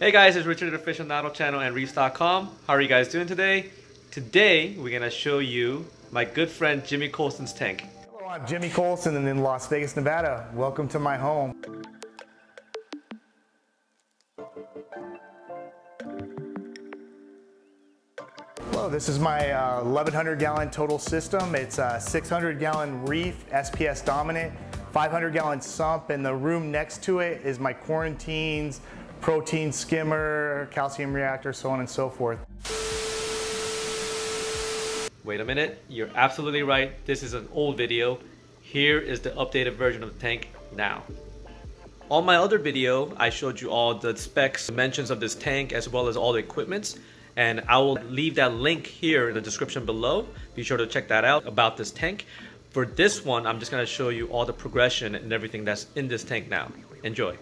Hey guys, it's Richard the Afishionado channel and Reefs.com. How are you guys doing today? Today, we're gonna show you my good friend Jimmy Colson's tank. Hello, I'm Jimmy Colson and in Las Vegas, Nevada. Welcome to my home. This is my uh, 1100 gallon total system. It's a 600 gallon reef, SPS dominant, 500 gallon sump, and the room next to it is my quarantines, protein skimmer, calcium reactor, so on and so forth. Wait a minute, you're absolutely right. This is an old video. Here is the updated version of the tank now. On my other video, I showed you all the specs, dimensions of this tank, as well as all the equipments. And I will leave that link here in the description below. Be sure to check that out about this tank. For this one, I'm just gonna show you all the progression and everything that's in this tank now. Enjoy.